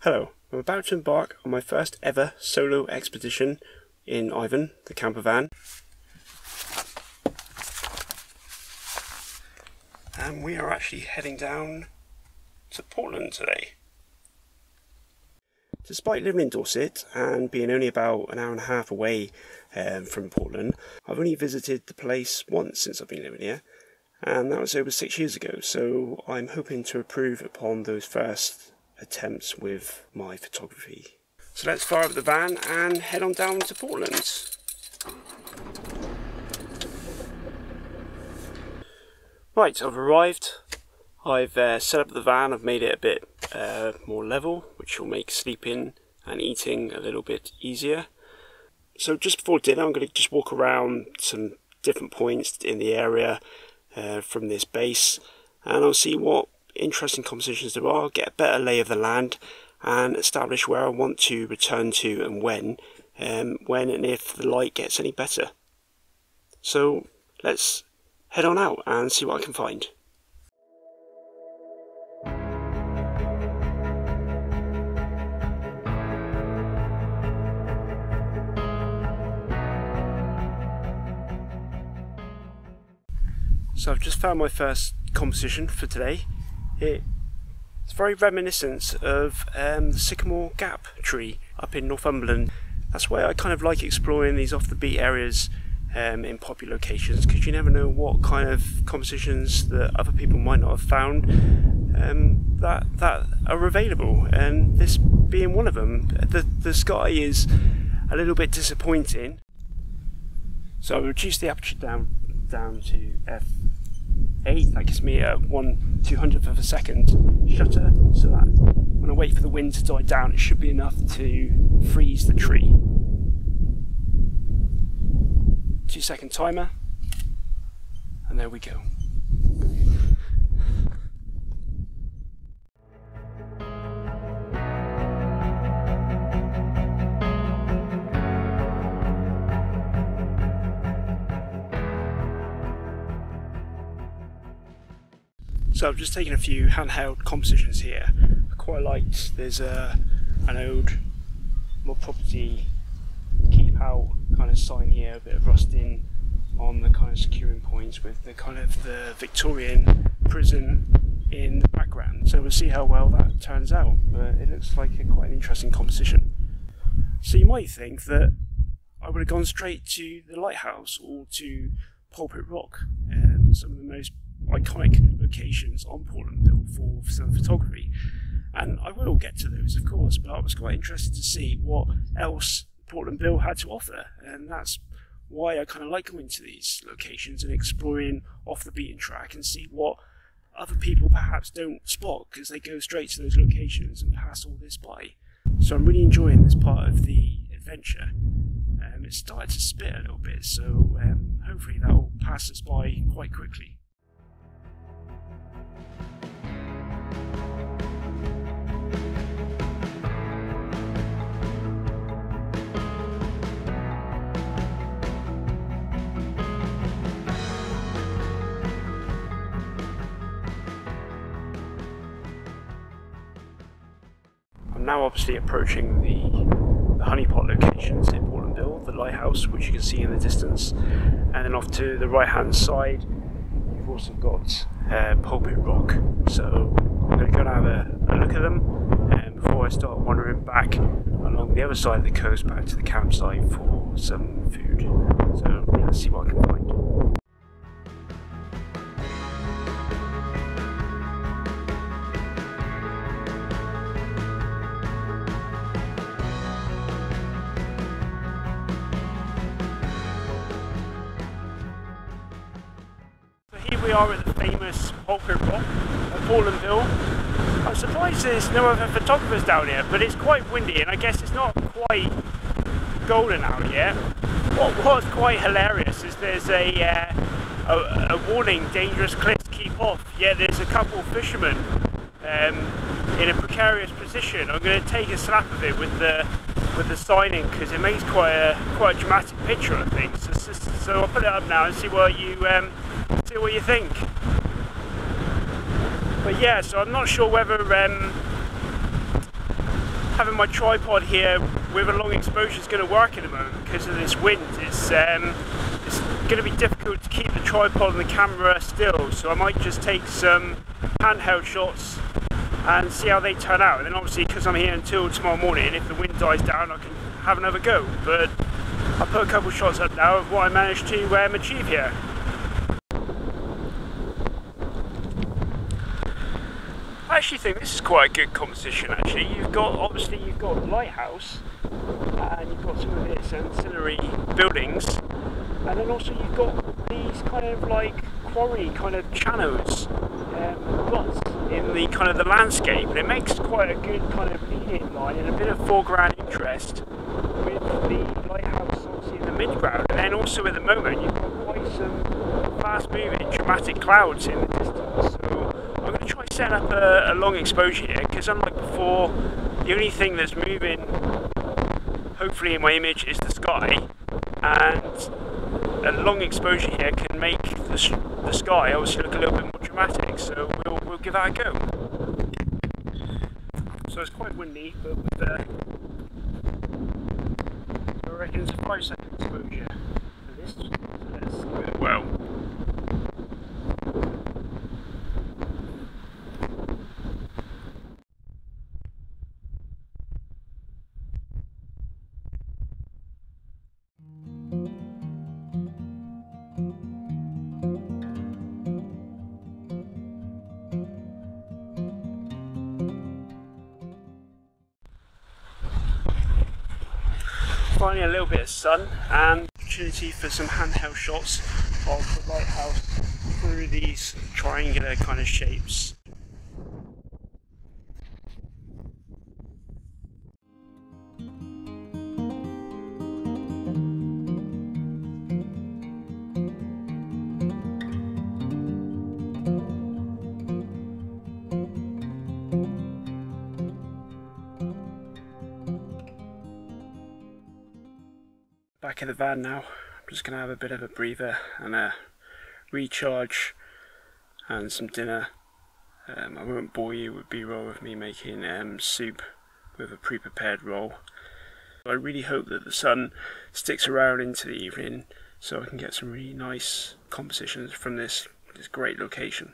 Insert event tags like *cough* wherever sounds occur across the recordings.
Hello, I'm about to embark on my first ever solo expedition in Ivan, the camper van. And we are actually heading down to Portland today. Despite living in Dorset and being only about an hour and a half away um, from Portland, I've only visited the place once since I've been living here, and that was over six years ago. So I'm hoping to improve upon those first attempts with my photography. So let's fire up the van and head on down to Portland. Right, I've arrived. I've uh, set up the van, I've made it a bit uh, more level, which will make sleeping and eating a little bit easier. So just before dinner, I'm going to just walk around some different points in the area uh, from this base, and I'll see what interesting compositions there are, get a better lay of the land, and establish where I want to return to and when, um, when and if the light gets any better. So let's head on out and see what I can find. So I've just found my first composition for today. It, it's very reminiscent of um, the Sycamore Gap tree up in Northumberland. That's why I kind of like exploring these off the beat areas um, in popular locations because you never know what kind of compositions that other people might not have found um, that that are available. And this being one of them, the the sky is a little bit disappointing. So I reduced the aperture down down to f 8, that gives me a 1 200th of a second shutter, so that when I wait for the wind to die down, it should be enough to freeze the tree. Two second timer, and there we go. So I've just taken a few handheld compositions here. I quite liked, there's a, an old more property keep out kind of sign here, a bit of rusting on the kind of securing points with the kind of the Victorian prison in the background. So we'll see how well that turns out, but it looks like a quite an interesting composition. So you might think that I would have gone straight to the lighthouse or to Pulpit Rock, um, some of the most iconic locations on Portland Bill for some photography. And I will get to those, of course, but I was quite interested to see what else Portland Bill had to offer. And that's why I kind of like going to these locations and exploring off the beaten track and see what other people perhaps don't spot because they go straight to those locations and pass all this by. So I'm really enjoying this part of the adventure. Um, it started to spit a little bit, so um, hopefully that will pass us by quite quickly. Now obviously approaching the, the honeypot locations in Portland Bill, the lighthouse, which you can see in the distance, and then off to the right hand side, you've also got uh, Pulpit Rock. So I'm going to go and have a, a look at them and before I start wandering back along the other side of the coast back to the campsite for some food. So let's see what I can find. We are at the famous Pulpit Rock at Portland Bill. I'm surprised there's no other photographers down here, but it's quite windy and I guess it's not quite golden out yet. What was quite hilarious is there's a, uh, a, a, warning, dangerous cliffs, keep off. Yeah, there's a couple of fishermen um, in a precarious position. I'm going to take a snap of it with the with the signing because it makes quite a quite a dramatic picture, I think. So, so, so I'll put it up now and see what you um, what you think. But yeah, so I'm not sure whether um, having my tripod here with a long exposure is going to work at the moment because of this wind. It's, um, it's going to be difficult to keep the tripod and the camera still, so I might just take some handheld shots and see how they turn out. And then obviously, because I'm here until tomorrow morning, if the wind dies down, I can have another go. But I'll put a couple shots up now of what I managed to um, achieve here. I actually think this is quite a good composition actually. You've got, obviously you've got lighthouse and you've got some of its ancillary buildings and then also you've got these kind of like quarry kind of channels um, in the kind of the landscape and it makes quite a good kind of lead-in line and a bit of foreground interest with the lighthouse obviously in the midground and then also at the moment you've got quite some fast moving dramatic clouds in the distance so I'm going to try set up a, a long exposure here because unlike before the only thing that's moving hopefully in my image is the sky and a long exposure here can make the, the sky obviously look a little bit more dramatic so we'll, we'll give that a go. So it's quite windy but with, uh, I reckon it's a 5 second exposure for this sun and opportunity for some handheld shots of the lighthouse through these triangular kind of shapes. Back in the van now. I'm just going to have a bit of a breather and a recharge and some dinner. Um, I won't bore you with b-roll of me making um, soup with a pre-prepared roll. I really hope that the sun sticks around into the evening so I can get some really nice compositions from this, this great location.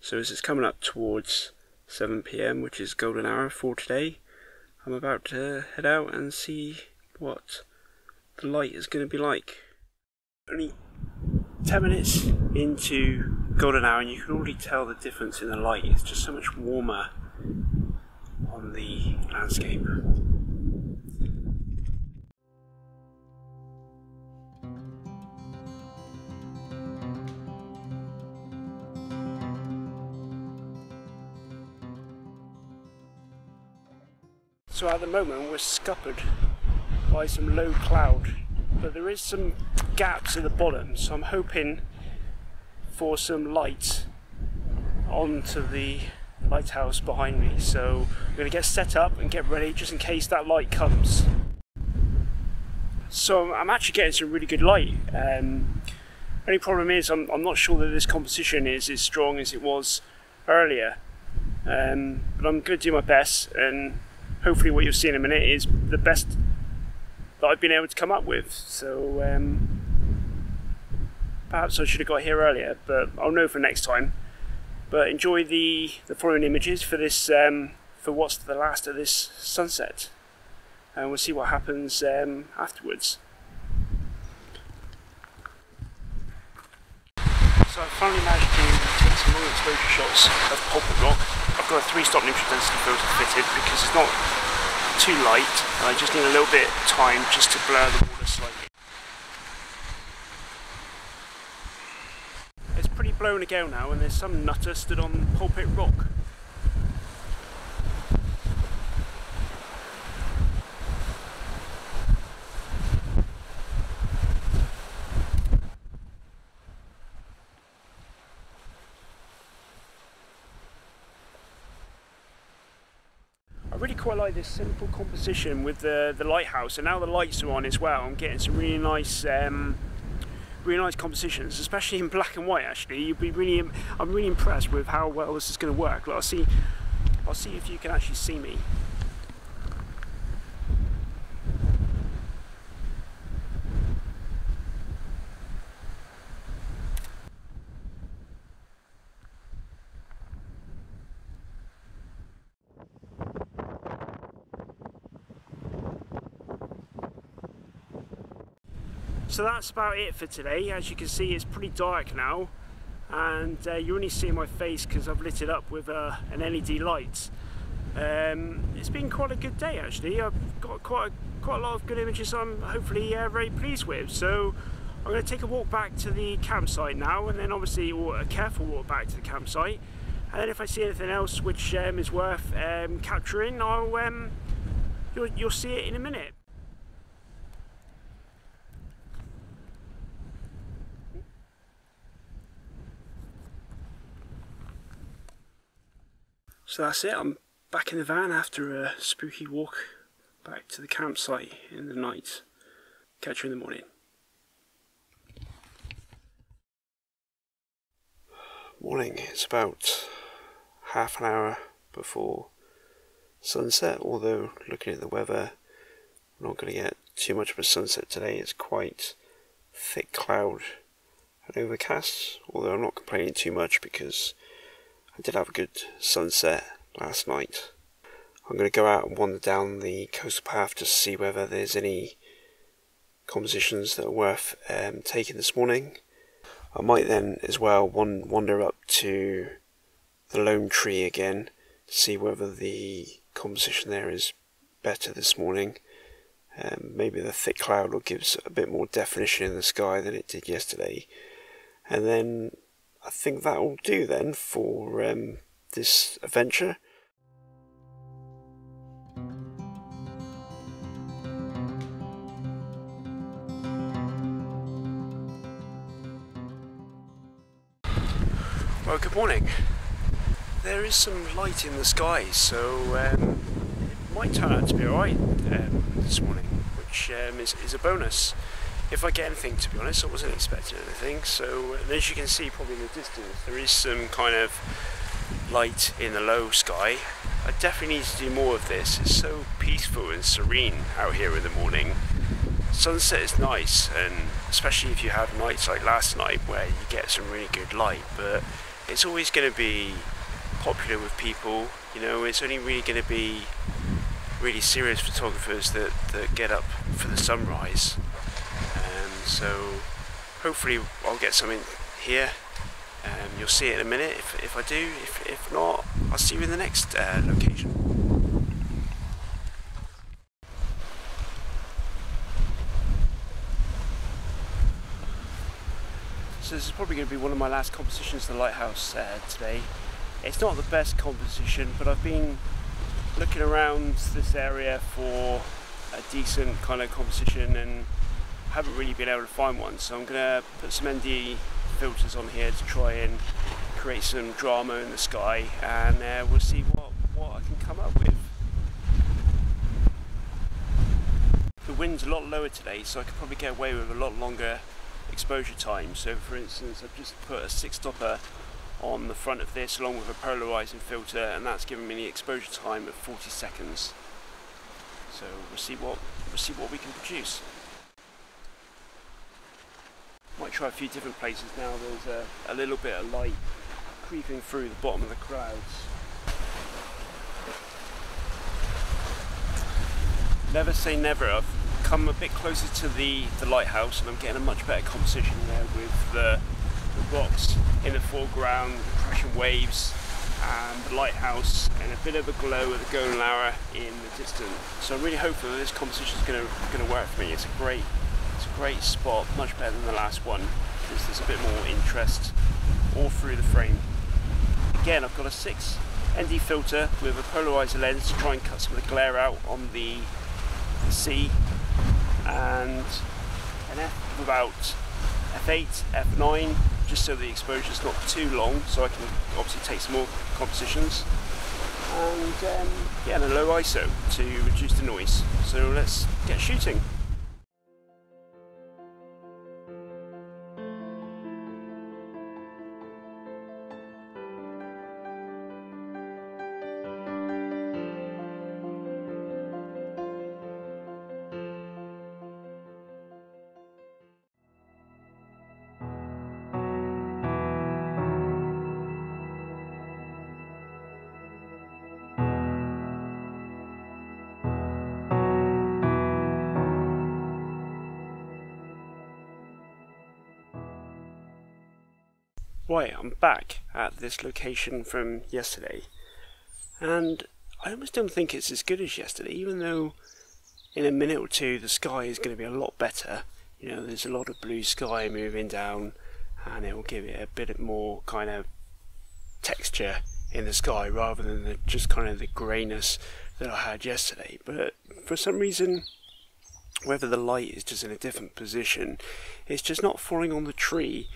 So as it's coming up towards 7pm which is golden hour for today, I'm about to head out and see what the light is going to be like. Only 10 minutes into golden hour and you can already tell the difference in the light. It's just so much warmer on the landscape. So at the moment we're scuppered by some low cloud but there is some gaps at the bottom so I'm hoping for some light onto the lighthouse behind me. So I'm going to get set up and get ready just in case that light comes. So I'm actually getting some really good light. Um, only problem is I'm, I'm, not sure that this composition is as strong as it was earlier. Um, but I'm going to do my best and hopefully what you'll see in a minute is the best that I've been able to come up with. So um, perhaps I should have got here earlier, but I'll know for next time. But enjoy the, the following images for this um, for what's the last of this sunset, and we'll see what happens um, afterwards. So I finally managed to take some long exposure shots of Pulpit Rock. I've got a three-stop neutral density filter fitted because it's not too light. And I just need a little bit of time just to blur the water slightly. It's pretty blown a gale now and there's some nutter stood on Pulpit Rock. really quite like this simple composition with the, the lighthouse and now the lights are on as well I'm getting some really nice um, really nice compositions especially *laughs* in black and white actually. You'd be really I'm really impressed with how well this is going to work I'll see I'll see if you can actually see me So that's about it for today. As you can see, it's pretty dark now, and uh, you only see my face because I've lit it up with uh, an LED light. Um, it's been quite a good day actually. I've got quite a, quite a lot of good images I'm hopefully uh, very pleased with. So I'm going to take a walk back to the campsite now and then obviously a careful walk back to the campsite. And then if I see anything else which um, is worth um, capturing, I'll, um, you'll, you'll see it in a minute. So that's it, I'm back in the van after a spooky walk back to the campsite in the night. Catch you in the morning. Morning, it's about half an hour before sunset, although looking at the weather, we're not going to get too much of a sunset today. It's quite thick cloud and overcast, although I'm not complaining too much because I did have a good sunset last night. I'm going to go out and wander down the coastal path to see whether there's any compositions that are worth um, taking this morning. I might then as well wander up to the lone tree again to see whether the composition there is better this morning. Um, maybe the thick cloud will give a bit more definition in the sky than it did yesterday. And then I think that will do then for um, this adventure. Well, good morning. There is some light in the sky, so um, it might turn out to be alright um, this morning, which um, is, is, a bonus. If I get anything, to be honest, I wasn't expecting anything, so as you can see probably in the distance, there is some kind of light in the low sky. I definitely need to do more of this. It's so peaceful and serene out here in the morning. Sunset is nice, and especially if you have nights like last night where you get some really good light, but it's always going to be popular with people. You know, it's only really going to be really serious photographers that, that get up for the sunrise. So hopefully I'll get something here. Um, you'll see it in a minute if, if I do. If, if not, I'll see you in the next uh, location. So this is probably going to be one of my last compositions to the lighthouse uh, today. It's not the best composition, but I've been looking around this area for a decent kind of composition and haven't really been able to find one. So I'm going to put some ND filters on here to try and create some drama in the sky and uh, we'll see what, what I can come up with. The wind's a lot lower today so I could probably get away with a lot longer exposure time. So for instance, I've just put a six stopper on the front of this along with a polarizing filter and that's giving me the exposure time of 40 seconds. So we'll see what we'll see what we can produce. Might try a few different places now. There's a, a little bit of light creeping through the bottom of the crowds. Never say never. I've come a bit closer to the, the lighthouse and I'm getting a much better composition there with the, the rocks in the foreground, the crashing waves and the lighthouse and a bit of a glow of the golden hour in the distance. So I'm really hopeful that this composition is going to work for me. It's a great great spot, much better than the last one because there's a bit more interest all through the frame. Again, I've got a 6 ND filter with a polarizer lens to try and cut some of the glare out on the, sea and an F of about f8, f9, just so the exposure is not too long, so I can obviously take some more compositions. And um, yeah, and a low ISO to reduce the noise. So let's get shooting. Right, I'm back at this location from yesterday, and I almost don't think it's as good as yesterday, even though in a minute or two the sky is going to be a lot better. You know, there's a lot of blue sky moving down, and it will give it a bit more kind of texture in the sky rather than the, just kind of the greyness that I had yesterday. But for some reason, whether the light is just in a different position, it's just not falling on the tree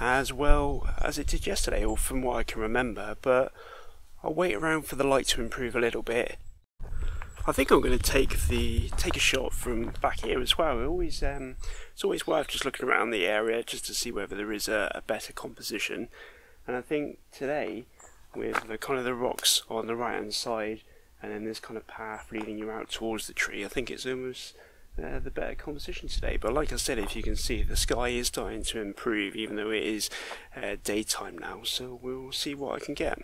as well as it did yesterday, or from what I can remember, but I'll wait around for the light to improve a little bit. I think I'm going to take the take a shot from back here as well. It always um, it's always worth just looking around the area just to see whether there is a, a better composition. And I think today, with the kind of the rocks on the right hand side, and then this kind of path leading you out towards the tree, I think it's almost uh, the better composition today. But like I said, if you can see, the sky is starting to improve, even though it is uh, daytime now. So we'll see what I can get.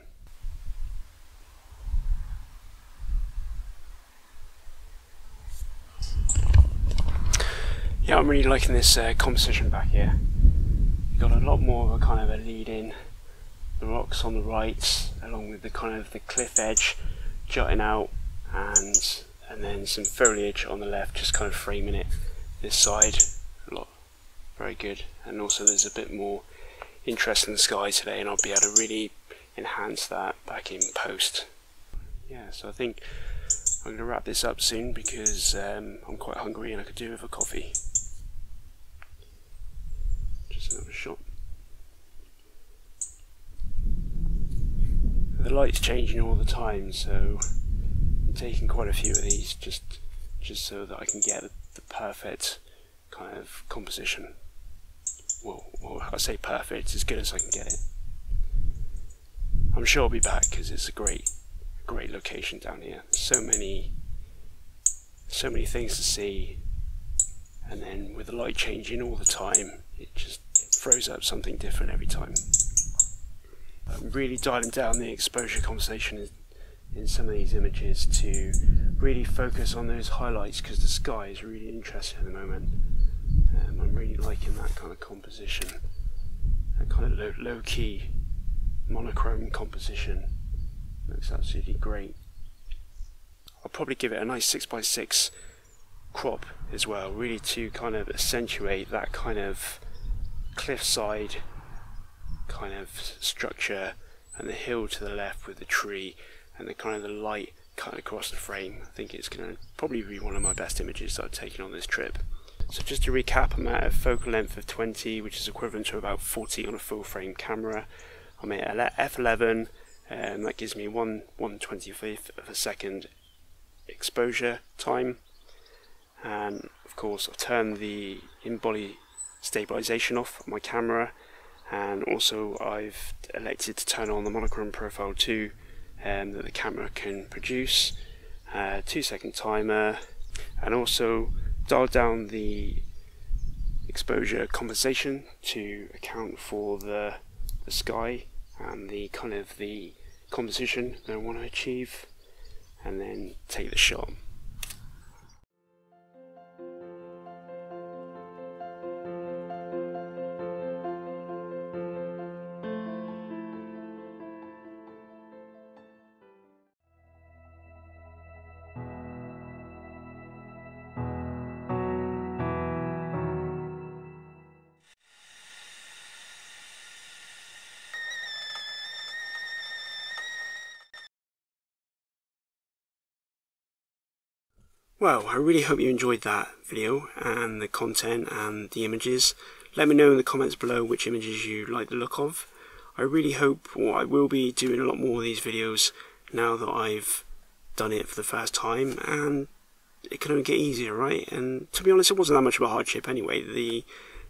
Yeah, I'm really liking this uh, composition back here. You've got a lot more of a kind of a lead in the rocks on the right, along with the kind of the cliff edge jutting out, and and then some foliage on the left, just kind of framing it this side. A lot, very good. And also there's a bit more interest in the sky today, and I'll be able to really enhance that back in post. Yeah, so I think I'm going to wrap this up soon because um, I'm quite hungry and I could do with a coffee. Just another shot. The light's changing all the time, so taking quite a few of these just just so that I can get the perfect kind of composition. Well, well, I say perfect, as good as I can get it. I'm sure I'll be back because it's a great, great location down here. So many, so many things to see, and then with the light changing all the time, it just throws up something different every time. I'm really dialing down the exposure compensation in some of these images to really focus on those highlights because the sky is really interesting at the moment. Um, I'm really liking that kind of composition, that kind of low, low key monochrome composition. Looks absolutely great. I'll probably give it a nice 6x6 crop as well, really to kind of accentuate that kind of cliffside kind of structure and the hill to the left with the tree and the kind of the light cut across the frame. I think it's going to probably be one of my best images that I've taken on this trip. So just to recap, I'm at a focal length of 20, which is equivalent to about 40 on a full frame camera. I'm at f11, and um, that gives me 1 125th of a second exposure time. And of course, I've turned the in-body stabilization off on my camera, and also I've elected to turn on the monochrome profile 2 um, that the camera can produce, uh, two second timer, and also dial down the exposure compensation to account for the, the sky and the kind of the composition that I want to achieve, and then take the shot. Well, I really hope you enjoyed that video and the content and the images. Let me know in the comments below which images you like the look of. I really hope, or I will be doing a lot more of these videos now that I've done it for the first time and it can only get easier, right? And to be honest, it wasn't that much of a hardship anyway. The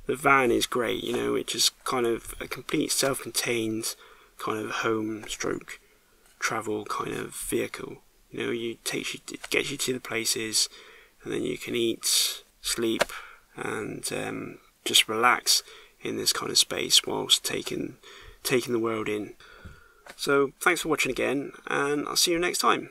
the van is great, you know, it's just kind of a complete self-contained kind of home stroke travel kind of vehicle. You know, you takes you, it gets you to the places, and then you can eat, sleep, and um, just relax in this kind of space whilst taking taking the world in. So thanks for watching again, and I'll see you next time.